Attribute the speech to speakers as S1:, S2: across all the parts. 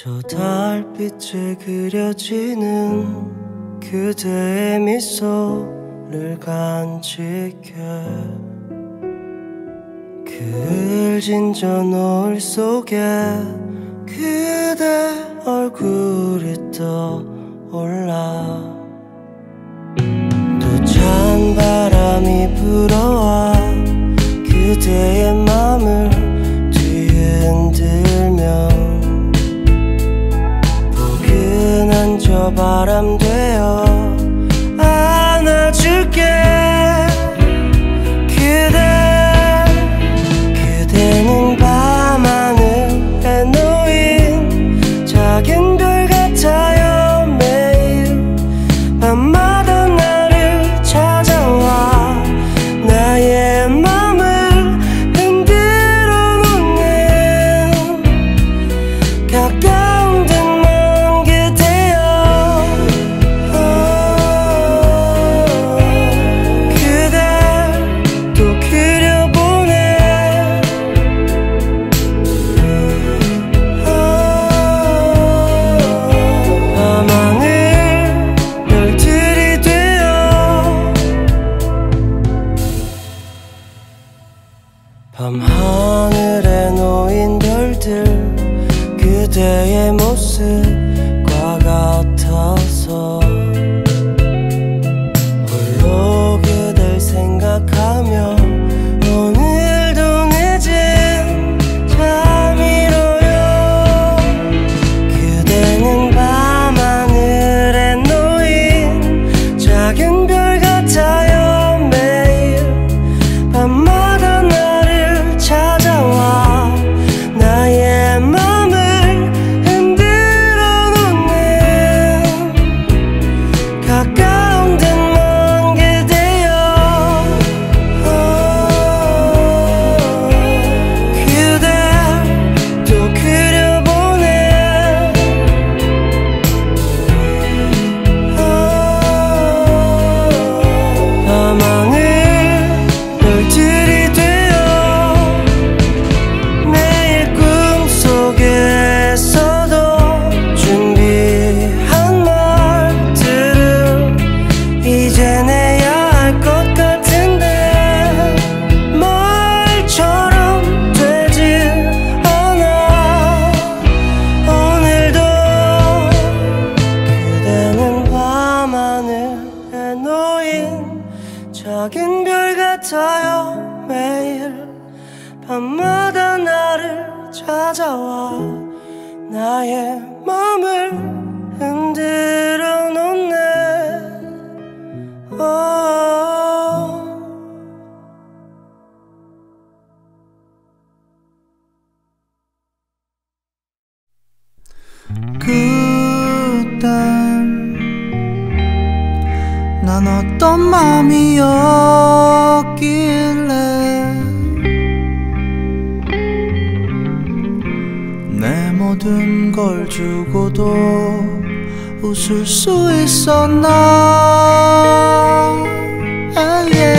S1: 저 달빛에 그려지는 그대의 미소를 간직해 그을 진저 노을 속에 그대 얼굴이 떠올라 또 찬 바람이 불어와 그대의 맘을 뒤흔들 저 바람 되어. 어떤
S2: 마음이었길래 내 모든 걸 주고도 웃을 수 있었나
S3: yeah.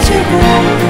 S3: 结果。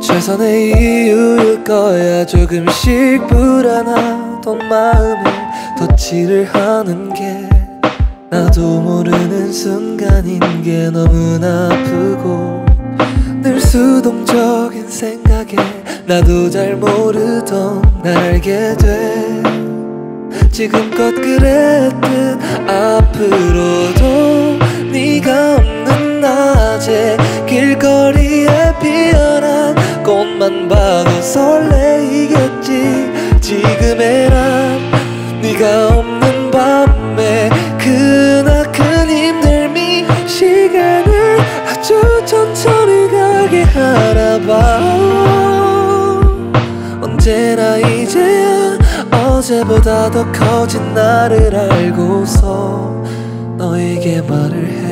S3: 최선의 이유일 거야. 조금씩 불안하던 마음에 덧칠을 하는 게 나도 모르는 순간인 게 너무나 아프고 늘 수동적인 생각에 나도 잘 모르던 날 알게 돼. 지금껏 그랬듯 앞으로도 네가 없는 낮에 길거리에 피어난 꽃만 봐도 설레이겠지. 지금의 난 네가 없는 밤에 그나큰 힘듦이 시간을 아주 천천히 가게 하나 봐. 언제나 이제야 어제보다 더 커진 나를 알고서 너에게 말을 해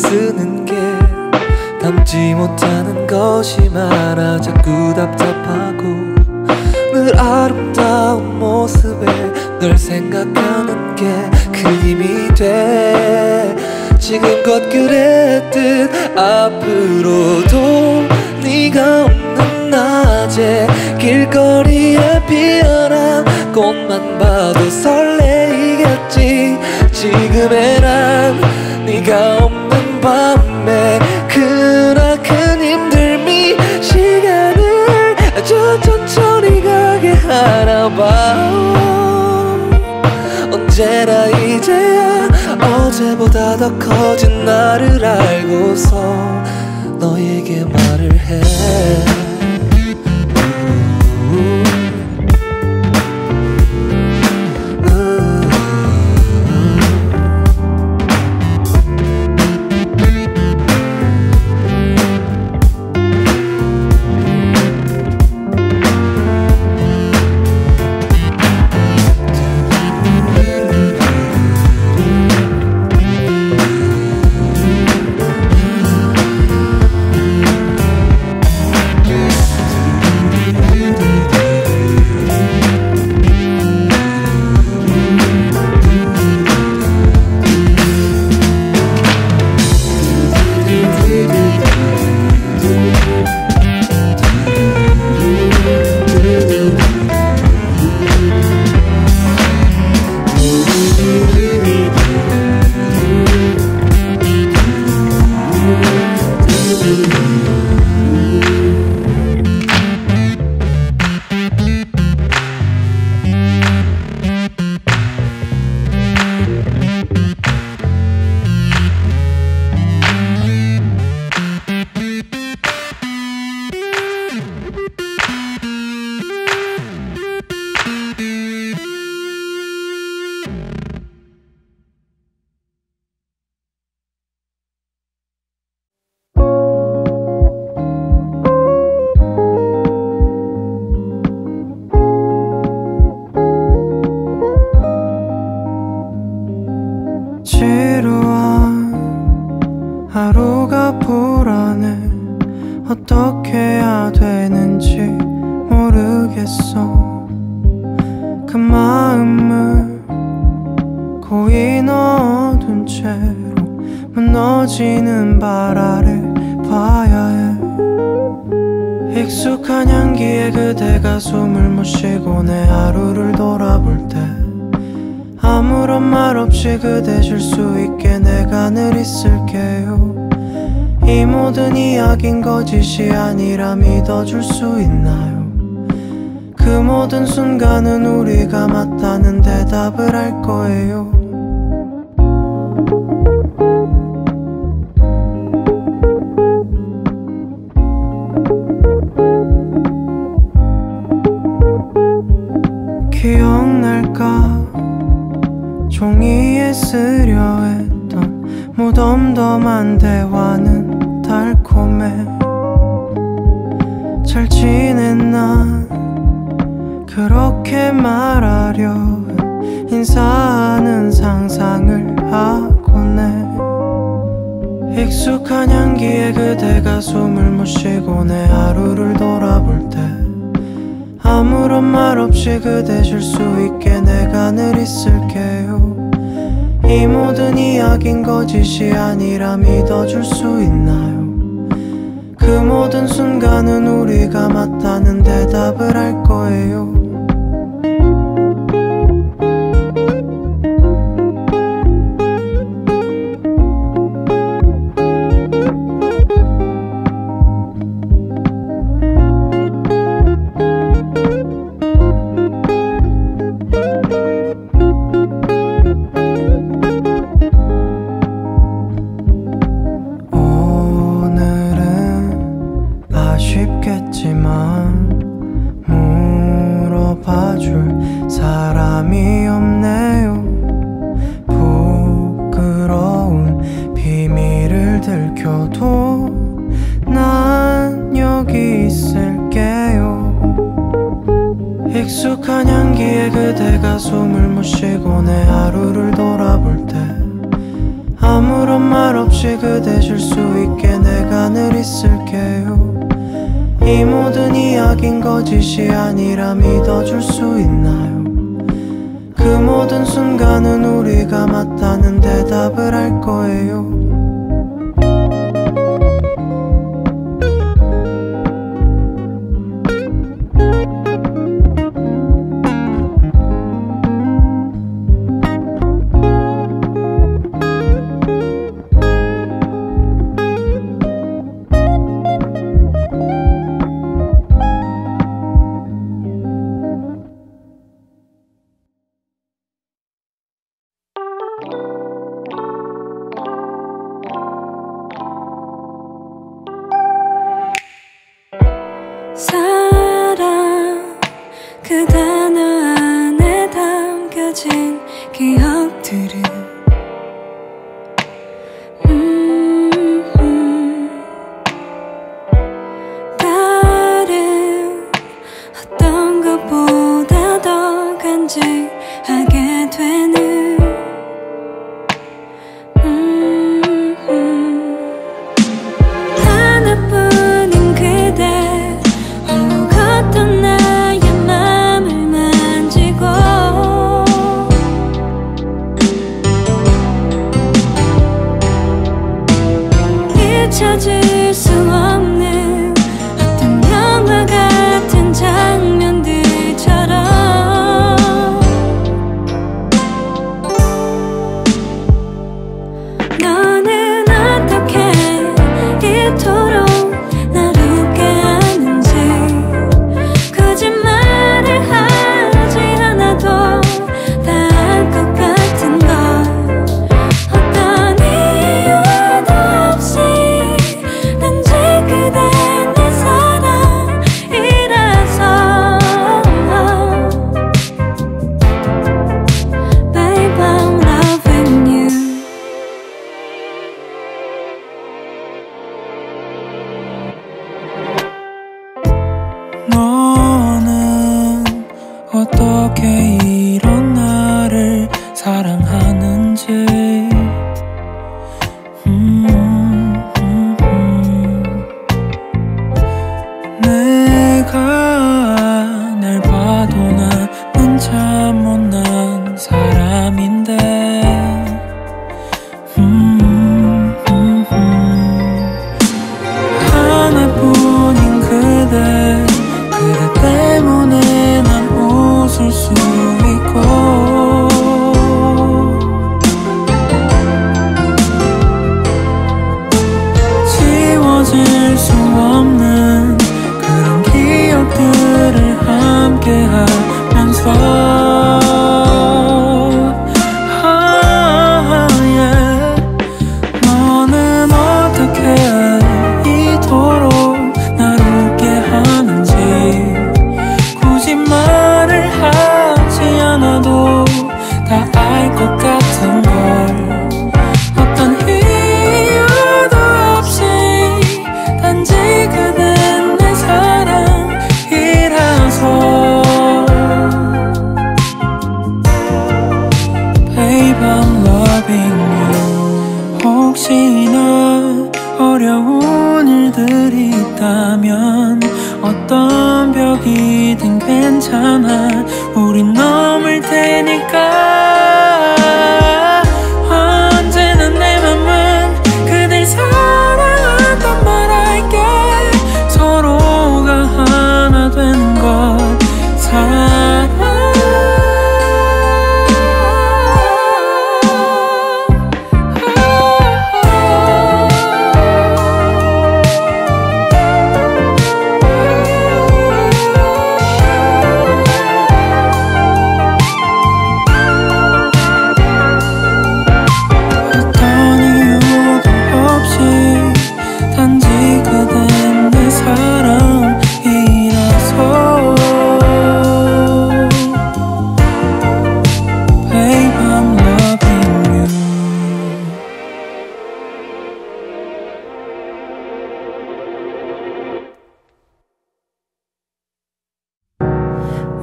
S3: 쓰는 게 담지 못하는 것이 많아 자꾸 답답하고 늘 아름다운 모습에 널 생각하는 게 큰 힘이 돼. 지금껏 그랬듯 앞으로도 네가 없는 낮에 길거리에 피어난 꽃만 봐도 설레이겠지.
S4: 지금의 난 네가 없는 밤에 그나큰 힘듦이 시간을 아주 천천히 가게 하나 봐. 언제나 이제야 어제보다 더 커진 나를 알고서 너에게 말을 해
S5: 달콤해 잘 지냈나 그렇게 말하려 인사하는 상상을 하곤 해 익숙한 향기에 그대가 숨을 못 쉬고 내 하루를 돌아볼 때 아무런 말 없이 그대 줄수 있게 내가 늘 있을게요. 이 모든 이야긴 거짓이 아니라 믿어줄 수 있나요 그 모든 순간은 우리가 맞다는 대답을 할 거예요 거짓이 아니라 믿어줄 수 있나요? 그 모든 순간은 우리가 맞다는 대답을 할 거예요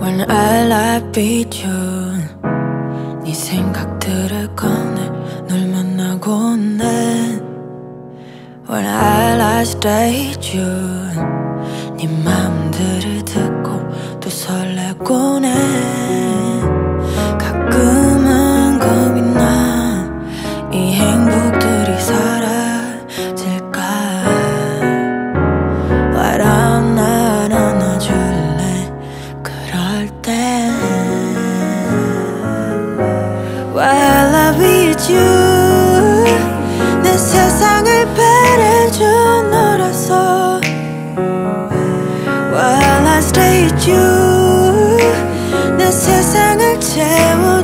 S6: When I lie betune 네
S5: 생각들을 꺼내. 널 만나고 난 When I lie stay tuned 네 마음 share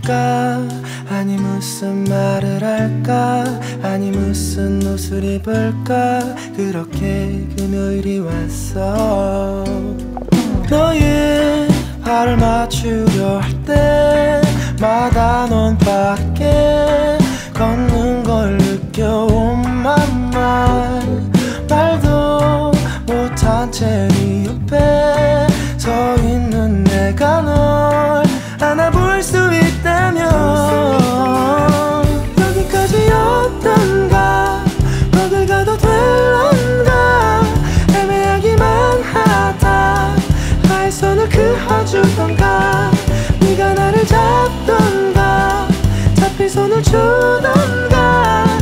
S5: 걸까? 아니 무슨 말을 할까? 아니 무슨 옷을 입을까? 그렇게 금요일이 왔어. 너의 발을 맞추려 할 때마다 넌 밖에 걷는 걸 느껴 온맘 말 말도 못한 채네 옆에 서 주던가 네가 나를 잡던가 잡힐 손을 주던가.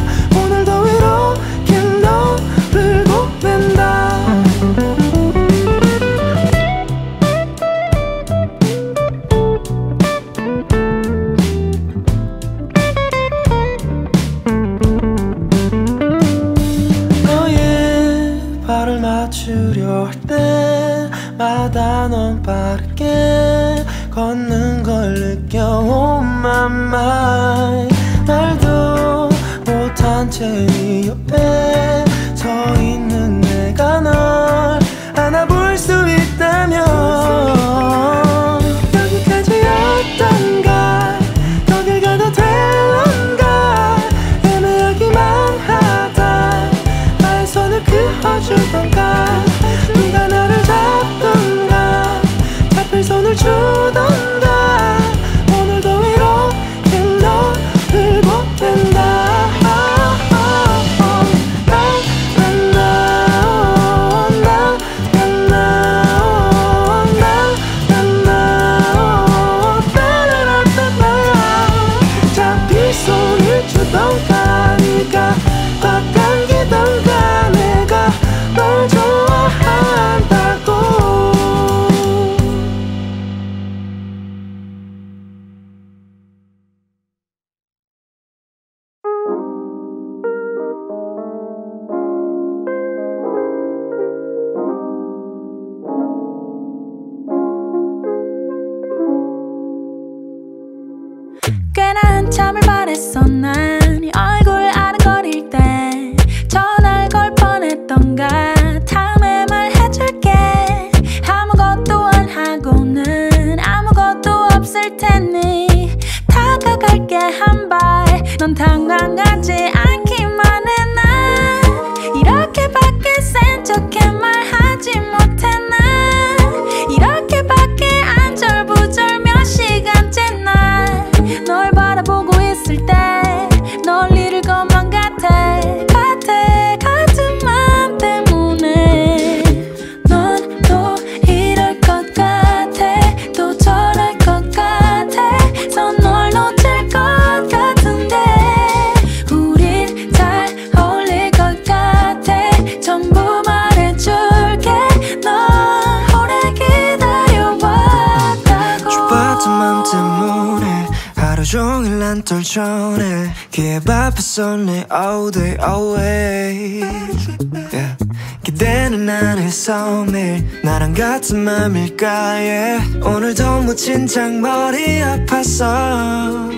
S6: 같은
S5: 맘일까 yeah. 오늘도 묻힌 장머리 아팠어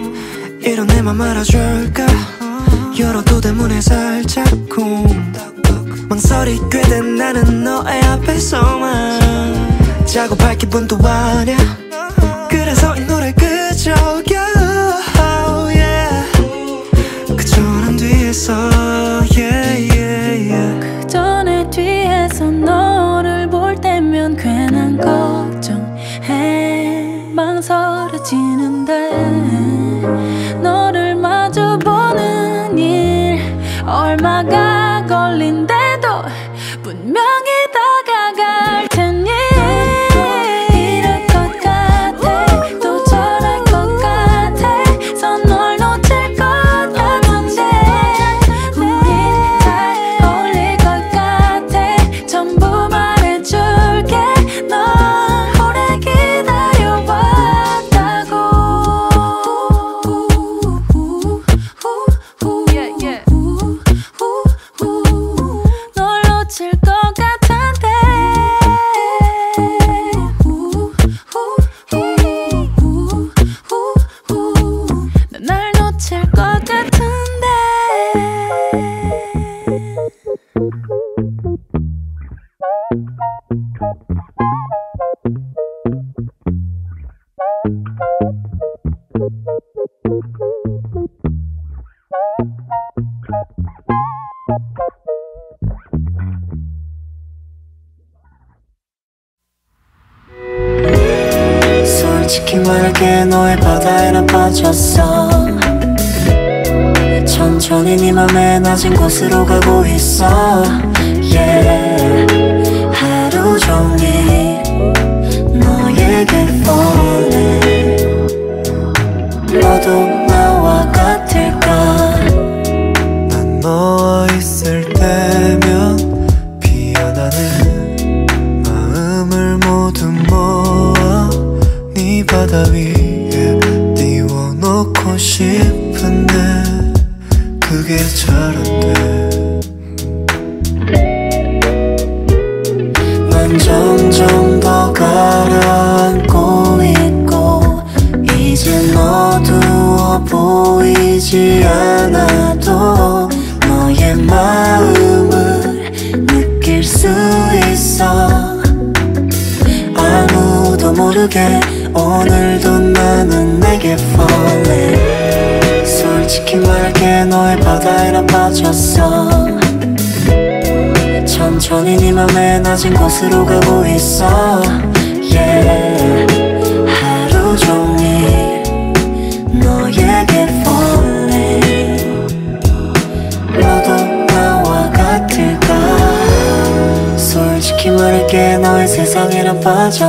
S5: 이런 내 맘 알아줄까 열어도 대문에 살짝 쿵 망설이 꽤된 나는 너의 앞에서만 작업할 기분도 아냐 그래서 이 노래 그저 y oh, yeah. 그저 난 뒤에서 yeah, yeah, yeah.
S6: 그저 내 뒤에서 너 걱정해. 망설여지는데 너를 마주보는 일 얼마가 걸린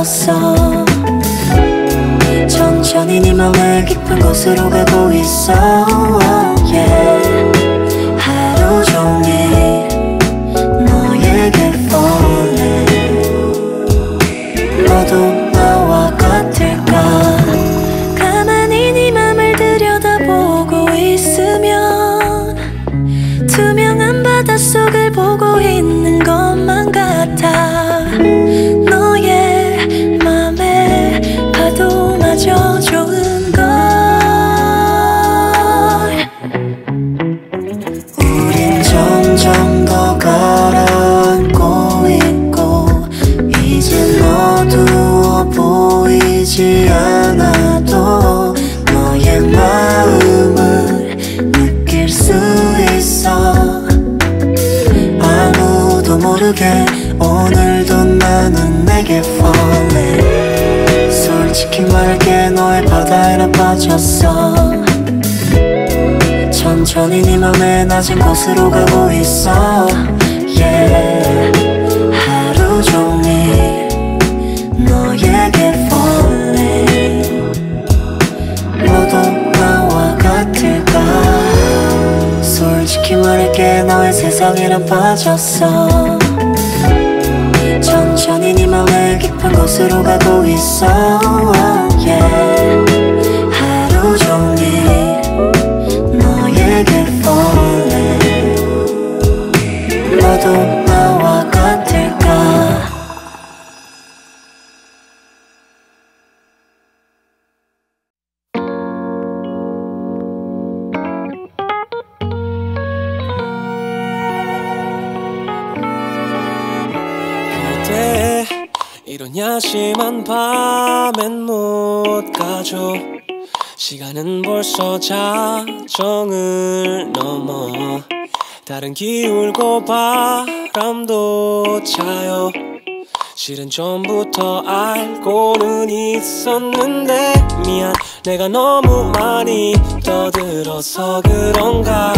S7: sol. 탓으로 가고 있어. Yeah. 하루 종일 너에게 falling. 너도 나와 같을까? 솔직히 말할게 너의
S8: 세상에는
S7: 빠졌어.
S9: 이런 야심한 밤엔 못 가죠. 시간은 벌써 자정을 넘어. 다른 기울고 바람도 차요. 실은 전부터 알고는 있었는데 미안. 내가 너무 많이 떠들어서 그런가.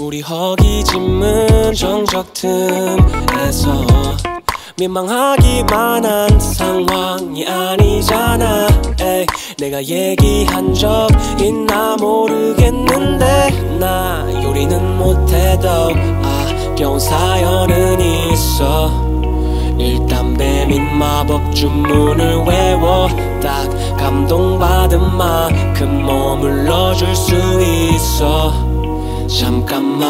S9: 우리 허기짐은 정적 틈에서. 민망하기만 한 상황이 아니잖아. 에이, 내가 얘기한 적 있나 모르겠는데 나 요리는 못해도 아껴운 사연은 있어. 일단 배민 마법 주문을 외워. 딱 감동받은 만큼 머물러 줄 수 있어. 잠깐만.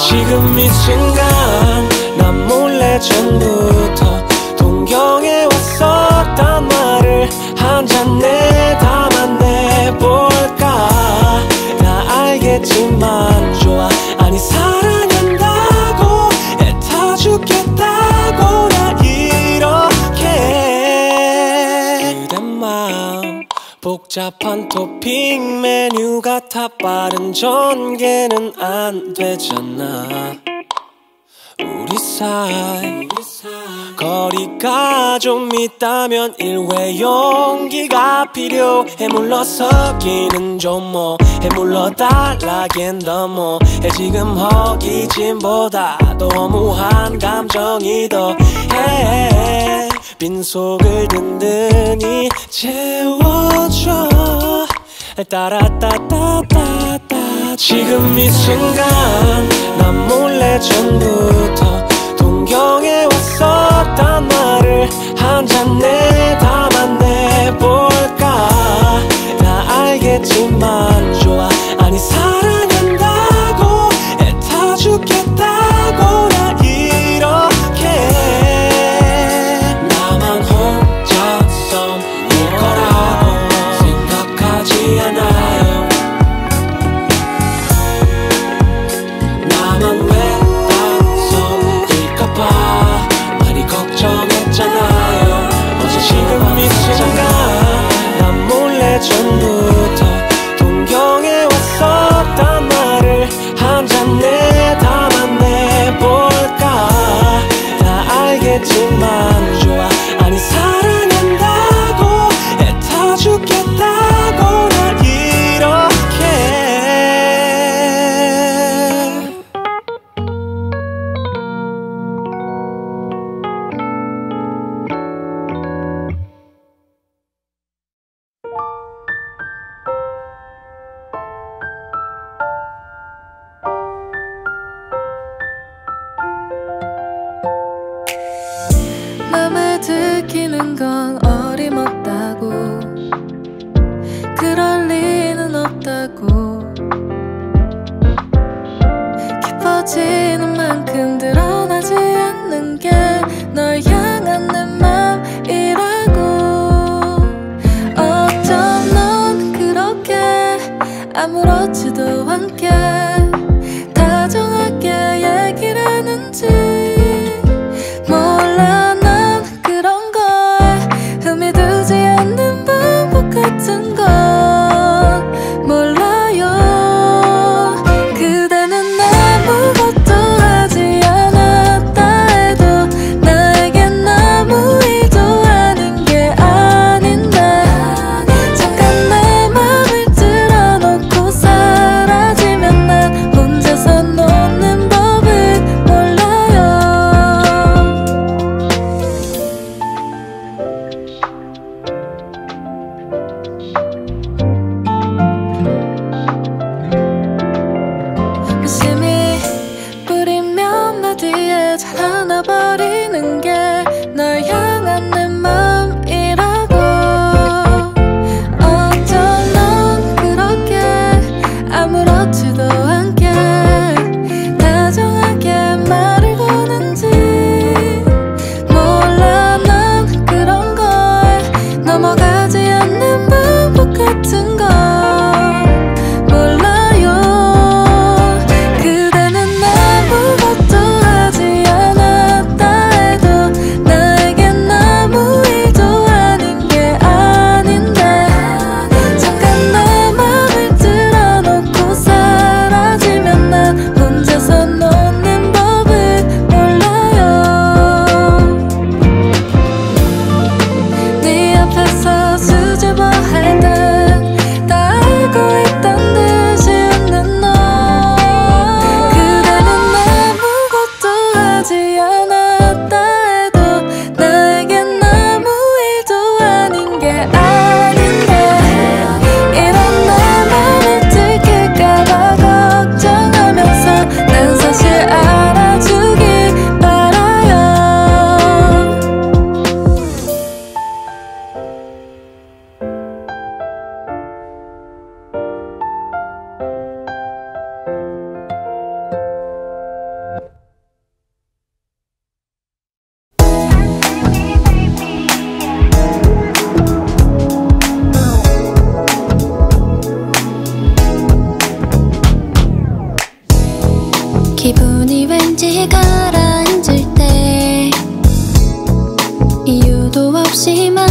S9: 지금 이 순간 난 몰래 전부터 동경에 왔었단 말을 한 잔 내 담아내 볼까? 나 알겠지만 좋아. 아니 사랑한다고 애타 죽겠다고 나 이렇게. 그댄 마음 복잡한 토핑 메뉴 같아 빠른 전개는 안 되잖아. 우리 사이 거리가 좀 있다면 일회 용기가 필요해. 물러서기는 좀 뭐 해 물러 달라긴 더 뭐해 지금 허기짐보다 더 무한 감정이 더해. 빈속을 든든히 채워줘. 따라따따따따 지금 이 순간 난몰 래 전부터 동경에 왔었단 말을 한 잔에 담아내 볼까? 다 알겠지만 좋아. 아니 사랑
S6: 기분이 왠지 가라앉을 때 이유도 없이만